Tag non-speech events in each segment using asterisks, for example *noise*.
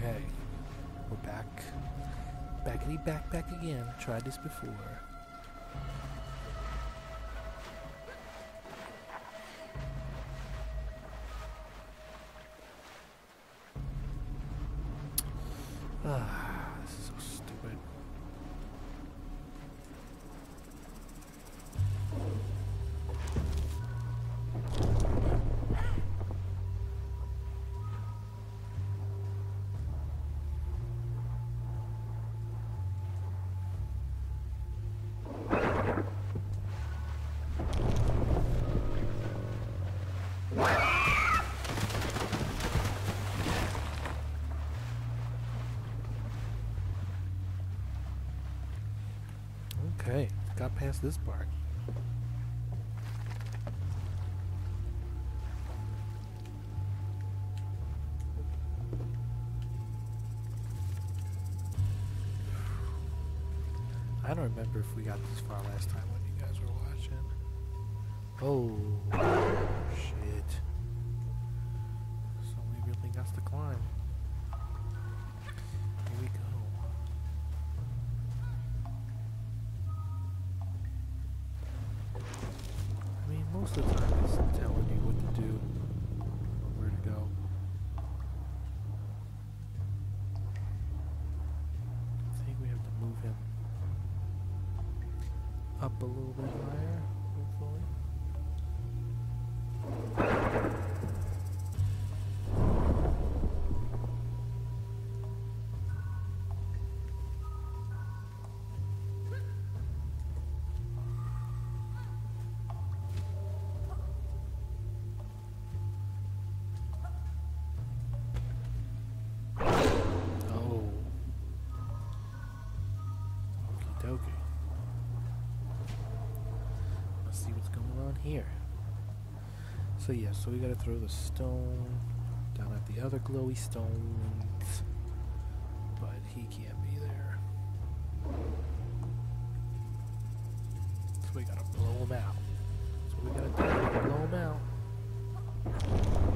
Okay. We're back. Backity back back again. Tried this before. Past this part. I don't remember if we got this far last time when you guys were watching. Oh, most of the time it's telling you what to do, where to go. I think we have to move him up a little bit higher, here. So yeah, so we gotta throw the stone down at the other glowy stones. But he can't be there. So we gotta blow him out. What we gotta. Blow him out.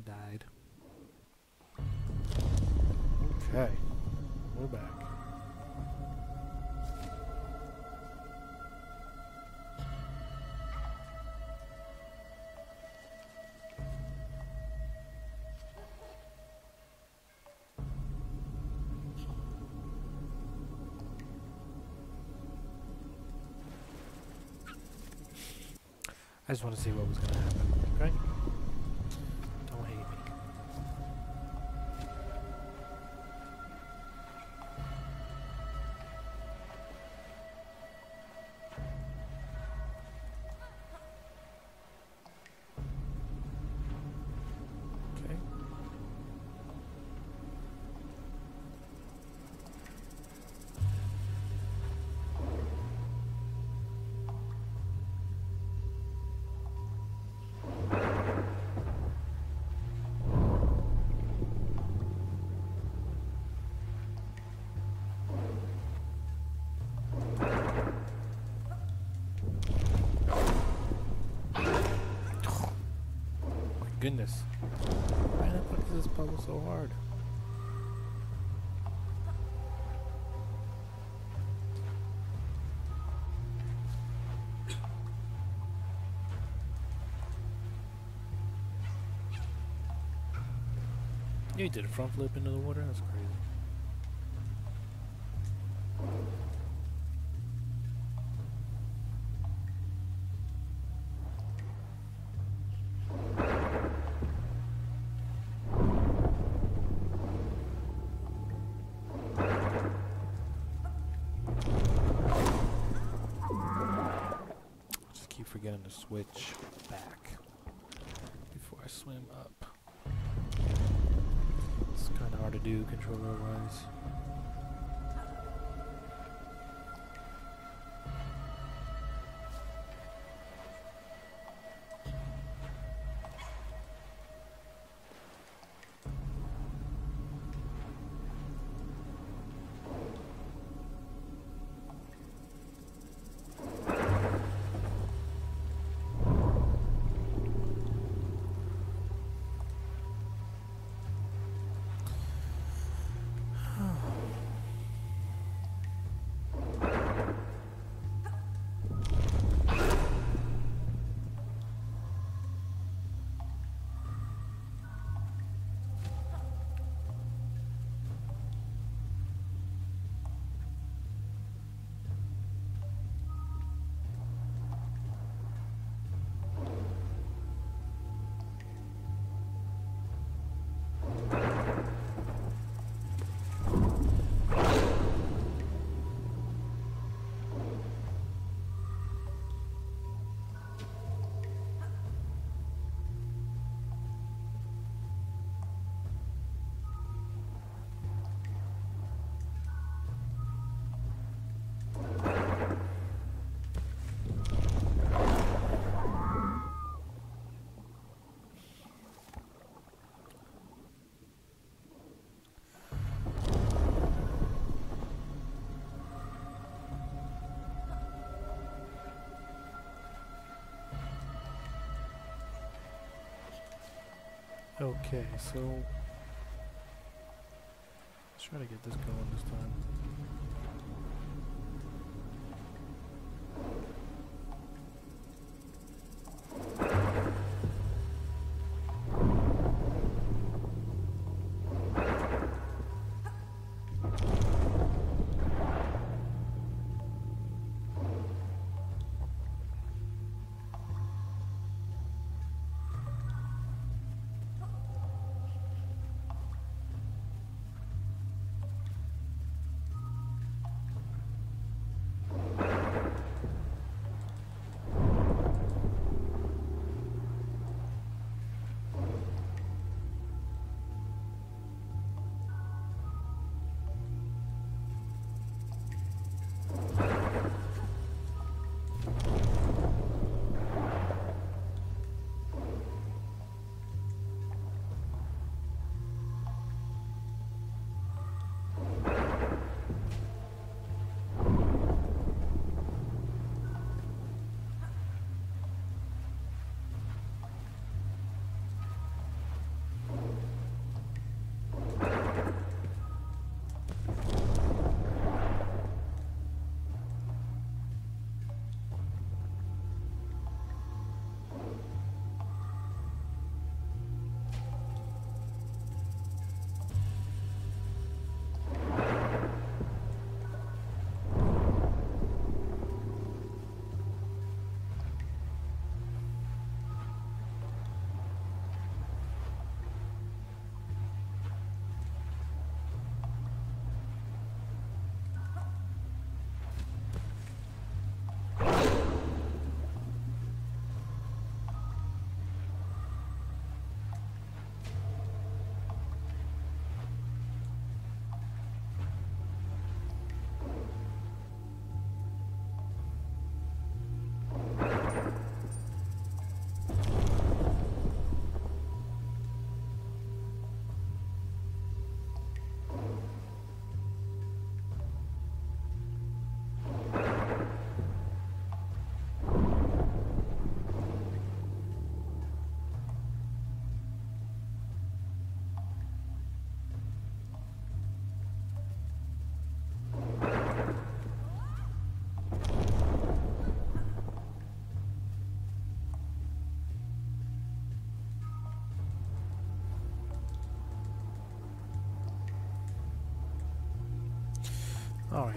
I died. Okay. We're back. I just want to see what was going to happen. Okay? goodness. Why the fuck is this puzzle so hard? You did a front flip into the water? That's crazy. Forgetting to switch back before I swim up. It's kind of hard to do controller Okay, so let's try to get this going this time.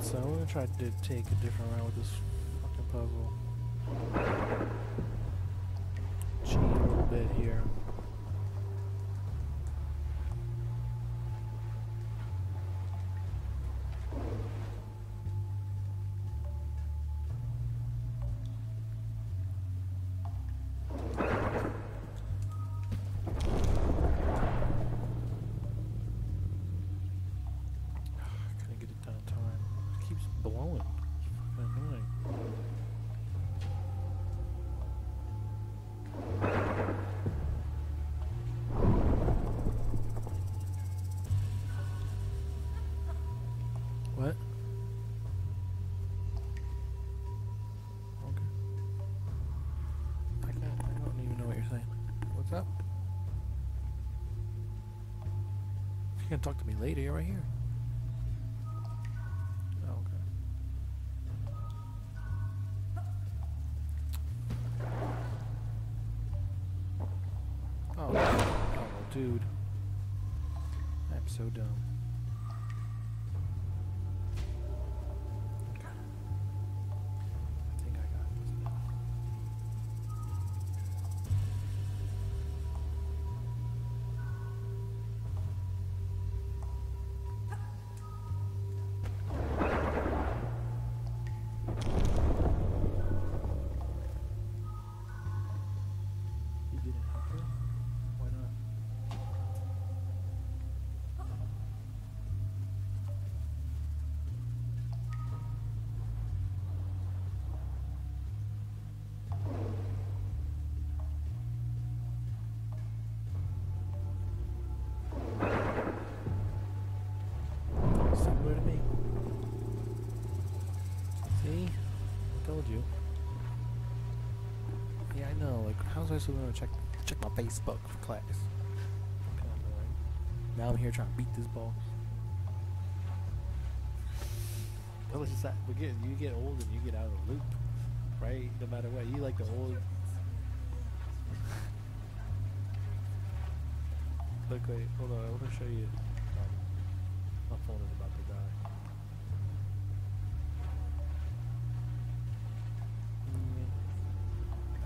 So I'm gonna try to take a different route with this fucking puzzle. Cheat a little bit here. Can talk to me later, you're right here. Oh, okay. Oh, oh, dude. I'm so dumb. Me. See? I told you. Yeah, I know. Like, how was I supposed to check check my Facebook for class? Now I'm here trying to beat this ball. Well, it's just that we get you get old and you get out of the loop, right? No matter what, you like the old. *laughs* Look, wait, hold on. I want to show you. Um, my phone is about to die.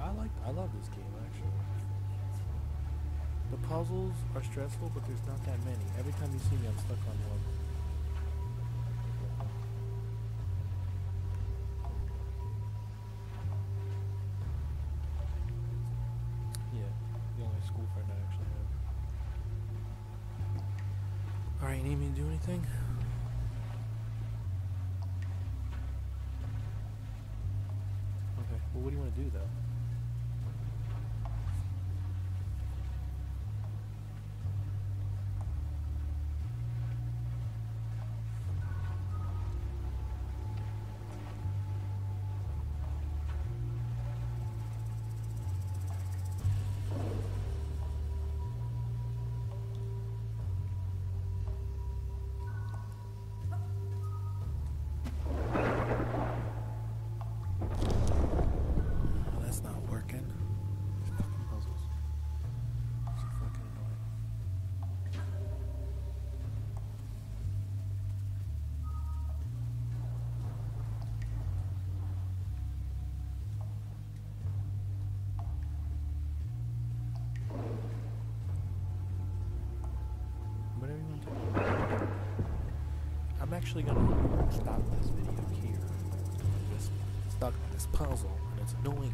I like I love this game actually. The puzzles are stressful, but there's not that many. Every time you see me, I'm stuck on one. Alright, you need me to do anything? Okay, well, what do you want to do though? I'm actually gonna stop this video here. I'm Just stuck on this puzzle and it's annoying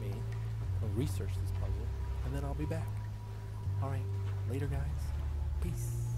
me. I'll research this puzzle and then I'll be back. Alright, later guys. Peace.